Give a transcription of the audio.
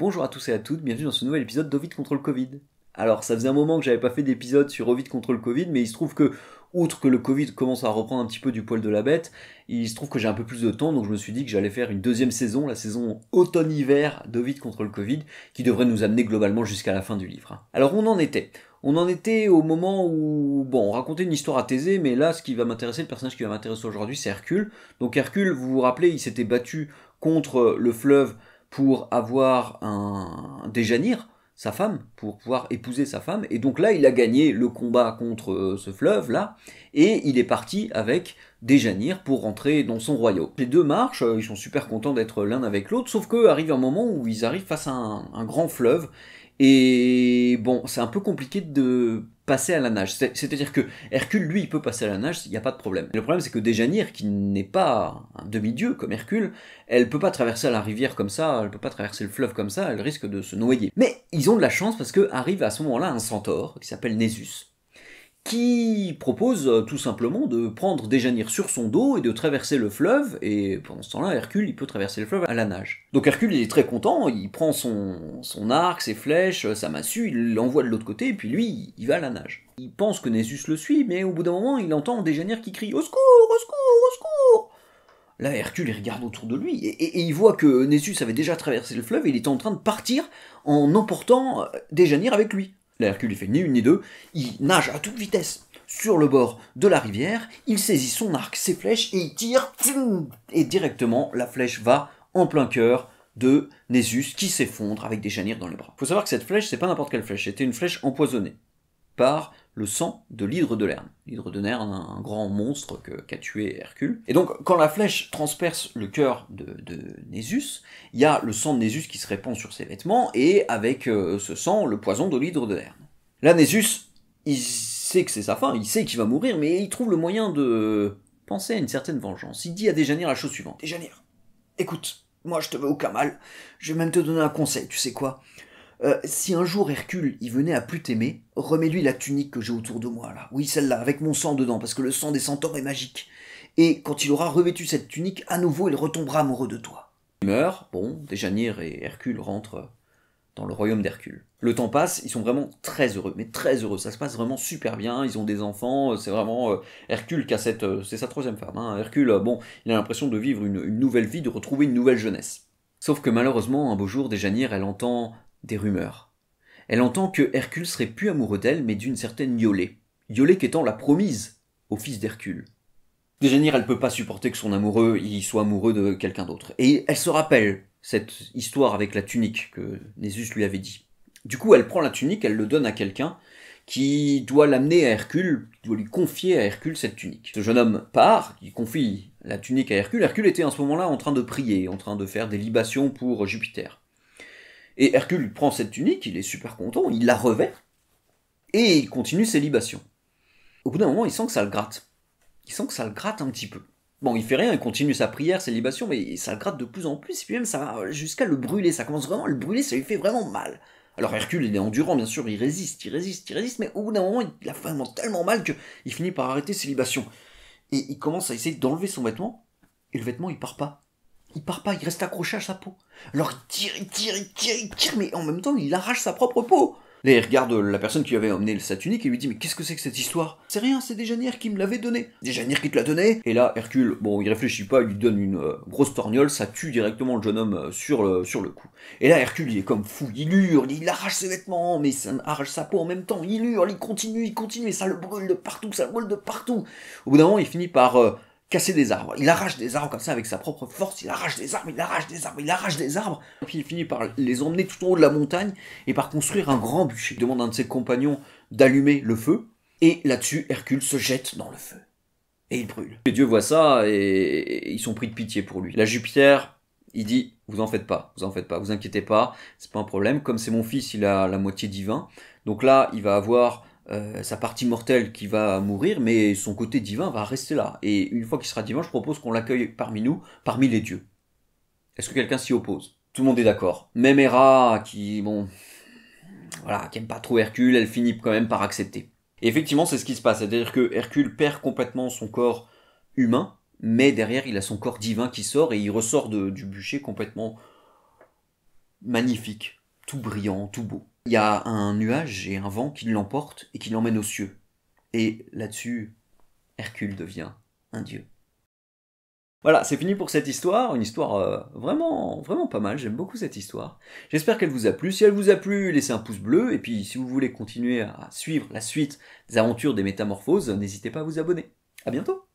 Bonjour à tous et à toutes, bienvenue dans ce nouvel épisode d'Ovid contre le Covid. Alors ça faisait un moment que j'avais pas fait d'épisode sur Ovid contre le Covid, mais il se trouve que, outre que le Covid commence à reprendre un petit peu du poil de la bête, il se trouve que j'ai un peu plus de temps, donc je me suis dit que j'allais faire une deuxième saison, la saison automne-hiver d'Ovid contre le Covid, qui devrait nous amener globalement jusqu'à la fin du livre. Alors on en était on en était au moment où, bon, on racontait une histoire à Thésée, mais là, ce qui va m'intéresser, le personnage qui va m'intéresser aujourd'hui, c'est Hercule. Donc Hercule, vous vous rappelez, il s'était battu contre le fleuve pour avoir un Déjanire, sa femme, pour pouvoir épouser sa femme. Et donc là, il a gagné le combat contre euh, ce fleuve-là, et il est parti avec Déjanire pour rentrer dans son royaume. Les deux marchent, euh, ils sont super contents d'être l'un avec l'autre, sauf qu'arrive un moment où ils arrivent face à un grand fleuve, et bon, c'est un peu compliqué de à la nage. C'est-à-dire que Hercule, lui, peut passer à la nage, il n'y a pas de problème. Le problème, c'est que Déjanire, qui n'est pas un demi-dieu comme Hercule, elle peut pas traverser la rivière comme ça, elle peut pas traverser le fleuve comme ça, elle risque de se noyer. Mais ils ont de la chance parce que arrive à ce moment-là un centaure qui s'appelle Nésus qui propose euh, tout simplement de prendre Déjanire sur son dos et de traverser le fleuve, et pendant ce temps-là, Hercule, il peut traverser le fleuve à la nage. Donc Hercule, il est très content, il prend son, arc, ses flèches, sa massue, il l'envoie de l'autre côté, et puis lui, il va à la nage. Il pense que Nésus le suit, mais au bout d'un moment, il entend Déjanire qui crie « Au secours Au secours Au secours !» Là, Hercule, il regarde autour de lui, et, il voit que Nésus avait déjà traversé le fleuve, et il est en train de partir en emportant Déjanire avec lui. Hercule, il fait ni une ni deux, il nage à toute vitesse sur le bord de la rivière, il saisit son arc, ses flèches, et il tire, et directement, la flèche va en plein cœur de Nésus, qui s'effondre avec des janires dans les bras. Il faut savoir que cette flèche, c'est pas n'importe quelle flèche, c'était une flèche empoisonnée par le sang de l'hydre de Lerne. L'hydre de Lerne, un grand monstre qu'a tué Hercule. Et donc, quand la flèche transperce le cœur de, Nésus, il y a le sang de Nésus qui se répand sur ses vêtements, et avec euh, ce sang, le poison de l'hydre de Lerne. Là, Nésus, il sait que c'est sa fin, il sait qu'il va mourir, mais il trouve le moyen de penser à une certaine vengeance. Il dit à Déjanire la chose suivante. Déjanire, écoute, moi je te veux aucun mal, je vais même te donner un conseil, tu sais quoi? Euh, si un jour Hercule il venait à plus t'aimer, remets-lui la tunique que j'ai autour de moi là. Oui, celle-là, avec mon sang dedans, parce que le sang des centaures est magique. Et quand il aura revêtu cette tunique, à nouveau il retombera amoureux de toi. Il meurt, bon, Déjanire et Hercule rentrent dans le royaume d'Hercule. Le temps passe, ils sont vraiment très heureux, mais très heureux, ça se passe vraiment super bien, ils ont des enfants, c'est vraiment euh, Hercule qui a cette... Euh, c'est sa troisième femme, hein. Hercule, bon, il a l'impression de vivre une, une, nouvelle vie, de retrouver une nouvelle jeunesse. Sauf que malheureusement, un beau jour, Déjanire, elle entend des rumeurs. Elle entend que Hercule serait plus amoureux d'elle, mais d'une certaine Iolée. Iolée qui étant la promise au fils d'Hercule. Déjanire, elle peut pas supporter que son amoureux y soit amoureux de quelqu'un d'autre. Et elle se rappelle cette histoire avec la tunique que Nésus lui avait dit. Du coup, elle prend la tunique, elle le donne à quelqu'un qui doit l'amener à Hercule, doit lui confier à Hercule cette tunique. Ce jeune homme part, il confie la tunique à Hercule. Hercule était en ce moment-là en train de prier, en train de faire des libations pour Jupiter. Et Hercule prend cette tunique, il est super content, il la revêt, et il continue ses libations. Au bout d'un moment, il sent que ça le gratte. Il sent que ça le gratte un petit peu. Bon, il fait rien, il continue sa prière, ses libations, mais ça le gratte de plus en plus, et puis même ça va jusqu'à le brûler, ça commence vraiment à le brûler, ça lui fait vraiment mal. Alors Hercule, il est endurant, bien sûr, il résiste, il résiste, il résiste, mais au bout d'un moment, il a vraiment tellement mal qu'il finit par arrêter ses libations. Et il commence à essayer d'enlever son vêtement, et le vêtement, il part pas. Il part pas, il reste accroché à sa peau. Alors il tire, il tire, il tire, il tire, mais en même temps il arrache sa propre peau. Là, il regarde la personne qui avait emmené sa tunique et lui dit Mais qu'est-ce que c'est que cette histoire? C'est rien, c'est Déjanire qui me l'avait donné. Déjanire qui te l'a donné Et là, Hercule, bon, il réfléchit pas, il lui donne une euh, grosse torgnole, ça tue directement le jeune homme euh, sur, le, sur coup. Et là, Hercule, il est comme fou, il hurle, il arrache ses vêtements, mais ça arrache sa peau en même temps, il hurle, il continue, il continue, et ça le brûle de partout, ça le brûle de partout. Au bout d'un moment, il finit par. Euh, casser des arbres. Il arrache des arbres comme ça avec sa propre force, il arrache des arbres, il arrache des arbres, il arrache des arbres. Et puis il finit par les emmener tout en haut de la montagne et par construire un grand bûcher. Il demande à un de ses compagnons d'allumer le feu. Et là-dessus, Hercule se jette dans le feu. Et il brûle. Les dieux voient ça et ils sont pris de pitié pour lui. La Jupiter, il dit, vous en faites pas, vous en faites pas, vous inquiétez pas, c'est pas un problème. Comme c'est mon fils, il a la moitié divin. Donc là, il va avoir euh, sa partie mortelle qui va mourir, mais son côté divin va rester là. Et une fois qu'il sera divin, je propose qu'on l'accueille parmi nous, parmi les dieux. Est-ce que quelqu'un s'y oppose? Tout le monde est d'accord. Même Hera, qui, bon, voilà, qui aime pas trop Hercule, elle finit quand même par accepter. Et effectivement, c'est ce qui se passe. C'est-à-dire que Hercule perd complètement son corps humain, mais derrière, il a son corps divin qui sort et il ressort du bûcher complètement magnifique, tout brillant, tout beau. Il y a un nuage et un vent qui l'emportent et qui l'emmènent aux cieux. Et là-dessus, Hercule devient un dieu. Voilà, c'est fini pour cette histoire, une histoire euh, vraiment, vraiment pas mal, j'aime beaucoup cette histoire. J'espère qu'elle vous a plu, si elle vous a plu, laissez un pouce bleu, et puis si vous voulez continuer à suivre la suite des aventures des métamorphoses, n'hésitez pas à vous abonner. À bientôt